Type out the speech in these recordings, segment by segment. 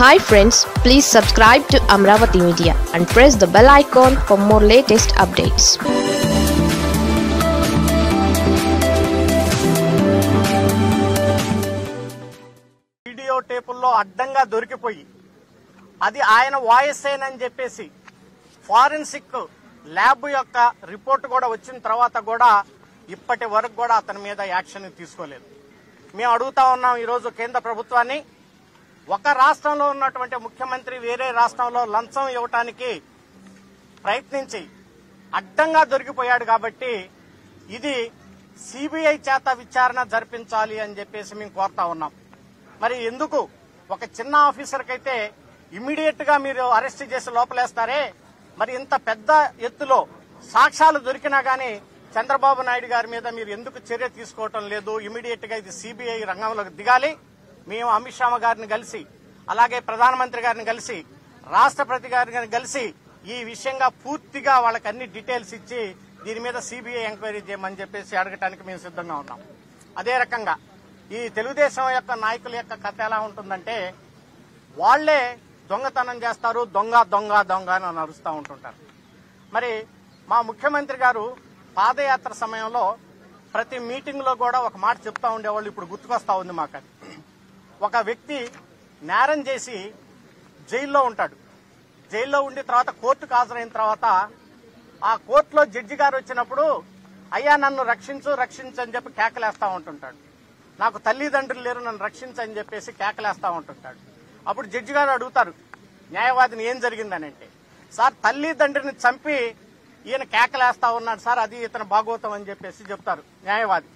Hi friends please subscribe to Amaravati media and press the bell icon for more latest updates video టేపుల్లో అడ్డంగా దొరికిపోయి అది ఆయన voice అని చెప్పేసి ఫారెన్సిక్ ల్యాబ్ యొక్క రిపోర్ట్ కూడా వచ్చిన తర్వాత కూడా ఇప్పటి వరకు కూడా అతని మీద యాక్షన్ తీసుకోలేదు. మేము అడుగుతా ఉన్నాం ఈరోజు కేంద్ర ప్రభుత్వాన్ని ఒక రాష్ట్రంలో ఉన్నటువంటి ముఖ్యమంత్రి వేరే రాష్ట్రంలో లంచం ఇవ్వటానికి ప్రయత్నించి అడ్డంగా దొరికిపోయాడు కాబట్టి ఇది సిబిఐ చేత విచారణ జరిపించాలి అని చెప్పేసి మేము కోరుతా ఉన్నాం. మరి ఎందుకు? ఒక చిన్న ఆఫీసర్కైతే ఇమ్మీడియట్గా మీరు అరెస్ట్ చేసి లోపలేస్తారే? మరి ఇంత పెద్ద ఎత్తులో సాక్ష్యాలు దొరికినా గానీ చంద్రబాబు నాయుడు గారి మీద మీరు ఎందుకు చర్య తీసుకోవటం లేదు? ఇమీడియట్గా ఇది సిబిఐ రంగంలోకి దిగాలి. మేము అమిత్ షా గారిని కలిసి అలాగే ప్రధానమంత్రి గారిని కలిసి రాష్ట్రపతి గారిని కలిసి ఈ విషయంగా పూర్తిగా వాళ్ళకి అన్ని డీటెయిల్స్ ఇచ్చి దీని మీద సిబిఐ ఎంక్వైరీ చేయమని చెప్పేసి అడగటానికి మేము సిద్ధంగా ఉన్నాం. అదే రకంగా ఈ తెలుగుదేశం యొక్క నాయకుల యొక్క కథ ఎలా ఉంటుందంటే వాళ్ళే దొంగతనం చేస్తారు దొంగ దొంగ దొంగ అని అరుస్తూ ఉంటుంటారు. మరి మా ముఖ్యమంత్రి గారు పాదయాత్ర సమయంలో ప్రతి మీటింగ్లో కూడా ఒక మాట చెప్తా ఉండేవాళ్ళు ఇప్పుడు గుర్తుకొస్తా ఉంది మాకు అది ఒక వ్యక్తి నేరం చేసి జైల్లో ఉంటాడు. జైల్లో ఉండి తర్వాత కోర్టుకు హాజరైన తర్వాత ఆ కోర్టులో జడ్జి గారు వచ్చినప్పుడు అయ్యా నన్ను రక్షించు రక్షించు అని చెప్పి కేకలేస్తా ఉంటుంటాడు. నాకు తల్లిదండ్రులు లేరు నన్ను రక్షించని చెప్పేసి కేకలేస్తా ఉంటుంటాడు. అప్పుడు జడ్జి గారు అడుగుతారు న్యాయవాదిని ఏం జరిగిందని అంటే సార్ తల్లిదండ్రిని చంపి ఈయన కేకలేస్తా ఉన్నాడు సార్ అది ఇతను భాగవతం అని చెప్పేసి చెప్తారు న్యాయవాది.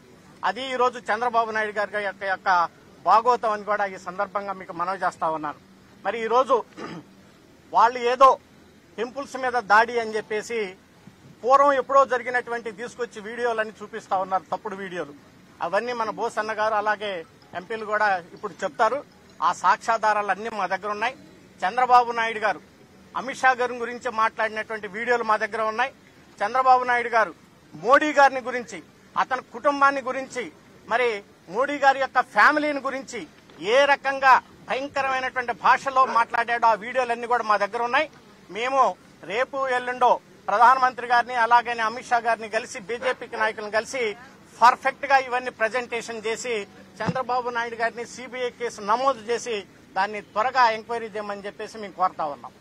అది ఈరోజు చంద్రబాబు నాయుడు గారి యొక్క భాగోతం భాగవతం అని కూడా ఈ సందర్భంగా మీకు మనవి చేస్తా ఉన్నాను మరి ఈరోజు వాళ్ళు ఏదో టెంపుల్స్ మీద దాడి అని చెప్పేసి పూర్వం ఎప్పుడో జరిగినటువంటి తీసుకొచ్చి వీడియోలన్నీ చూపిస్తా ఉన్నారు తప్పుడు వీడియోలు. అవన్నీ మన బోస్ గారు అలాగే ఎంపీలు కూడా ఇప్పుడు చెప్తారు. ఆ సాక్ష్యాధారాలు అన్ని మా దగ్గర ఉన్నాయి. చంద్రబాబు నాయుడు గారు అమిత్ షా గారి గురించి మాట్లాడినటువంటి వీడియోలు మా దగ్గర ఉన్నాయి. చంద్రబాబు నాయుడు గారు మోడీ గారిని గురించి అతని కుటుంబాన్ని గురించి మరి మోడీ గారి యొక్క ఫ్యామిలీని గురించి ఏ రకంగా భయంకరమైనటువంటి భాషలో మాట్లాడాడో ఆ వీడియోలన్నీ కూడా మా దగ్గర ఉన్నాయి. మేము రేపు ఎల్లుండో ప్రధానమంత్రి గారిని అలాగే అమిత్ షా గారిని కలిసి బీజేపీకి నాయకులను కలిసి పర్ఫెక్ట్గా ఇవన్నీ ప్రజెంటేషన్ చేసి చంద్రబాబు నాయుడు గారిని సిబిఐ కేసు నమోదు చేసి దాన్ని త్వరగా ఎంక్వైరీ చేయమని చెప్పేసి మేము కోరుతా ఉన్నాం.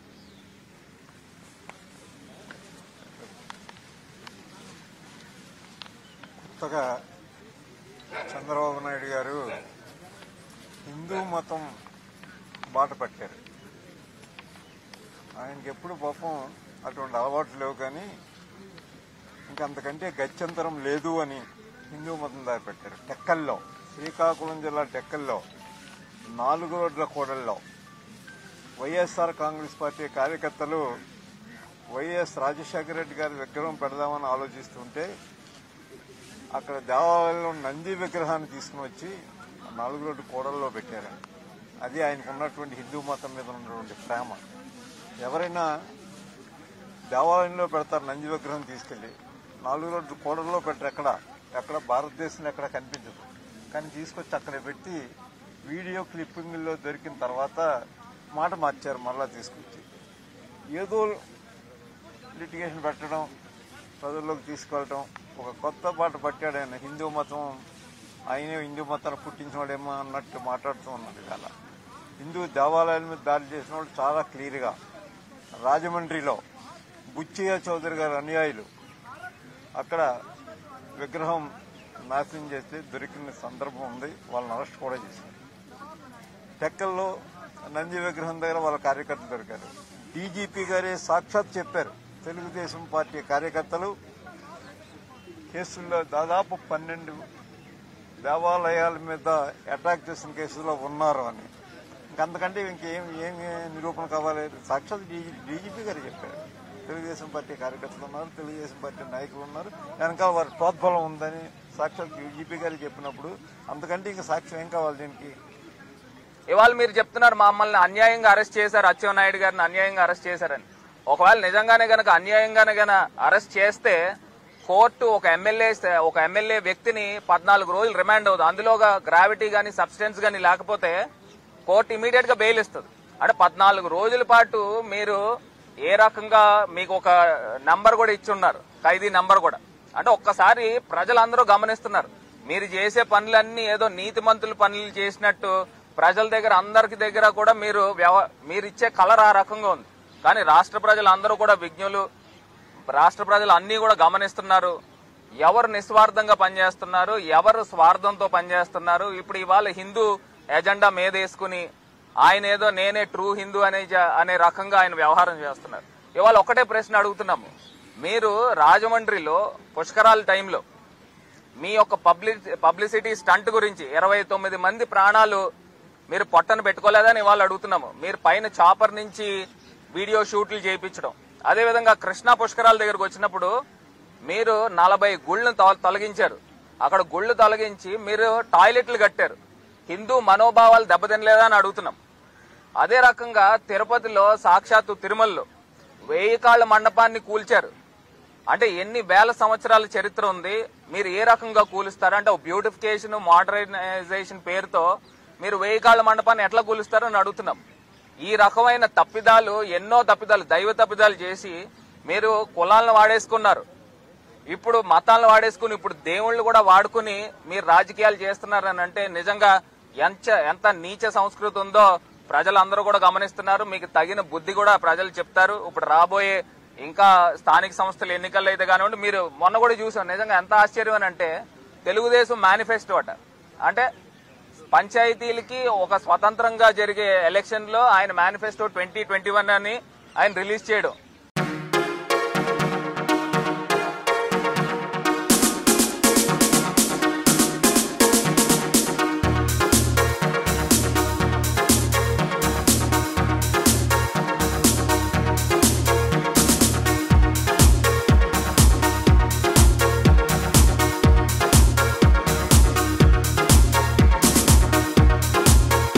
కొత్తగా చంద్రబాబు నాయుడు గారు హిందూ మతం బాట పట్టారు. ఆయనకి ఎప్పుడు పాపం అటువంటి అలవాట్లు లేవు కానీ ఇంకంతకంటే గత్యంతరం లేదు అని హిందూ మతం దారి పెట్టారు. టెక్కల్లో శ్రీకాకుళం జిల్లా టెక్కల్లో నాలుగు రోడ్ల కూడల్లో వైఎస్ఆర్ కాంగ్రెస్ పార్టీ కార్యకర్తలు వైఎస్ రాజశేఖర రెడ్డి గారి విగ్రహం పెడదామని ఆలోచిస్తుంటే అక్కడ దేవాలయంలో నంది విగ్రహాన్ని తీసుకుని వచ్చి నాలుగు రోడ్డు కూడల్లో పెట్టారు. అది ఆయనకు ఉన్నటువంటి హిందూ మతం మీద ఉన్నటువంటి ప్రేమ. ఎవరైనా దేవాలయంలో పెడతారు నంది విగ్రహం తీసుకెళ్ళి నాలుగు రోడ్డు కూడల్లో పెట్టరు ఎక్కడ? ఎక్కడ భారతదేశంలో ఎక్కడ కనిపించదు. కానీ తీసుకొచ్చి అక్కడ పెట్టి వీడియో క్లిప్పింగ్లో దొరికిన తర్వాత మాట మార్చారు మరలా తీసుకొచ్చి. ఏదో లిటిగేషన్ పెట్టడం ప్రజల్లోకి తీసుకెళ్ళటం ఒక కొత్త పాట పట్టాడు ఆయన. హిందూ మతం ఆయనే హిందూ మతాన్ని పుట్టించినవాడేమో అన్నట్టు మాట్లాడుతూ ఉన్నాడు ఇవాళ. హిందూ దేవాలయాల మీద దాడి చేసిన వాళ్ళు చాలా క్లియర్గా. రాజమండ్రిలో బుచ్చయ్య చౌదరి గారి అనుయాయులు అక్కడ విగ్రహం నాశనం చేస్తే దొరికిన సందర్భం ఉంది. వాళ్ళని అరెస్ట్ కూడా చేశారు. టెక్కల్లో నంది విగ్రహం దగ్గర వాళ్ళ కార్యకర్తలు దొరికారు. డీజీపీ గారే సాక్షాత్ చెప్పారు. తెలుగుదేశం పార్టీ కార్యకర్తలు కేసుల్లో దాదాపు పన్నెండు దేవాలయాల మీద అటాక్ చేసిన కేసులో ఉన్నారు అని. ఇంకంతకంటే ఇంకేం ఏం నిరూపణ కావాలి? సాక్షాత్ డీజీపీ గారు చెప్పారు. తెలుగుదేశం పార్టీ కార్యకర్తలు ఉన్నారు తెలుగుదేశం పార్టీ నాయకులు ఉన్నారు. వెనకాల వారి ప్రోద్బలం ఉందని సాక్షాత్ డీజీపీ గారు చెప్పినప్పుడు అంతకంటే ఇంకా సాక్ష్యం ఏం కావాలి దీనికి? ఇవాళ మీరు చెప్తున్నారు మమ్మల్ని అన్యాయంగా అరెస్ట్ చేశారు అచ్చెన్నాయుడు గారిని అన్యాయంగా అరెస్ట్ చేశారని. ఒకవేళ నిజంగానే గనక అన్యాయంగానే గన అరెస్ట్ చేస్తే కోర్టు ఒక ఎమ్మెల్యే ఒక ఎమ్మెల్యే వ్యక్తిని పద్నాలుగు రోజులు రిమాండ్ అవుతుంది. అందులోగా గ్రావిటీ కానీ సబ్స్టెన్స్ కానీ లేకపోతే కోర్టు ఇమీడియట్గా బెయిల్ ఇస్తుంది. అంటే పద్నాలుగు రోజుల పాటు మీరు ఏ రకంగా మీకు ఒక నంబర్ కూడా ఇచ్చున్నారు. ఖైదీ నంబర్ కూడా. అంటే ఒక్కసారి ప్రజలందరూ గమనిస్తున్నారు. మీరు చేసే పనులన్నీ ఏదో నీతిమంతుల పనులు చేసినట్టు ప్రజల దగ్గర అందరికి దగ్గర కూడా మీరు మీరు ఇచ్చే కలర్ ఆ రకంగా ఉంది. కానీ రాష్ట్ర ప్రజలందరూ కూడా విజ్ఞులు రాష్ట్ర ప్రజలు అన్నీ కూడా గమనిస్తున్నారు. ఎవరు నిస్వార్థంగా పనిచేస్తున్నారు ఎవరు స్వార్థంతో పనిచేస్తున్నారు. ఇప్పుడు ఇవాళ హిందూ ఎజెండా మీదేసుకుని ఆయన ఏదో నేనే ట్రూ హిందూ అనే అనే రకంగా ఆయన వ్యవహారం చేస్తున్నారు. ఇవాళ ఒకటే ప్రశ్న అడుగుతున్నాము. మీరు రాజమండ్రిలో పుష్కరాల టైంలో మీ యొక్క పబ్లిక్ పబ్లిసిటీ స్టంట్ గురించి ఇరవై తొమ్మిది మంది ప్రాణాలు మీరు పొట్టను పెట్టుకోలేదని ఇవాళ అడుగుతున్నాము. మీరు పైన చాపర్ నుంచి వీడియో షూట్లు చేయించడం అదేవిధంగా కృష్ణా పుష్కరాల దగ్గరకు వచ్చినప్పుడు మీరు నలభై గుళ్ళను తొలగించారు. అక్కడ గుళ్ళు తొలగించి మీరు టాయిలెట్లు కట్టారు. హిందూ మనోభావాలు దెబ్బతినలేదా అని అడుగుతున్నాం. అదే రకంగా తిరుపతిలో సాక్షాత్తు తిరుమలలో వెయ్యి కాళ్ళ మండపాన్ని కూల్చారు. అంటే ఎన్ని వేల సంవత్సరాల చరిత్ర ఉంది మీరు ఏ రకంగా కూలుస్తారు? అంటే బ్యూటిఫికేషన్ మోడర్నైజేషన్ పేరుతో మీరు వెయ్యి కాళ్ళ మండపాన్ని ఎట్లా కూలుస్తారు అని అడుగుతున్నాం. ఈ రకమైన తప్పిదాలు ఎన్నో తప్పిదాలు దైవ తప్పిదాలు చేసి మీరు కులాలను వాడేసుకున్నారు. ఇప్పుడు మతాలను వాడేసుకుని ఇప్పుడు దేవుళ్ళు కూడా వాడుకుని మీరు రాజకీయాలు చేస్తున్నారని అంటే నిజంగా ఎంత ఎంత నీచ సంస్కృతి ఉందో ప్రజలందరూ కూడా గమనిస్తున్నారు. మీకు తగిన బుద్ధి కూడా ప్రజలు చెప్తారు. ఇప్పుడు రాబోయే ఇంకా స్థానిక సంస్థల ఎన్నికల్లో అయితే కానివ్వండి మీరు మొన్న కూడా చూసాం నిజంగా ఎంత ఆశ్చర్యం అని అంటే తెలుగుదేశం మేనిఫెస్టో అట. అంటే పంచాయతీలకి ఒక స్వతంత్రంగా జరిగే ఎలక్షన్లో ఆయన మేనిఫెస్టో ట్వంటీ ట్వంటీ వన్ అని ఆయన రిలీజ్ చేయడం.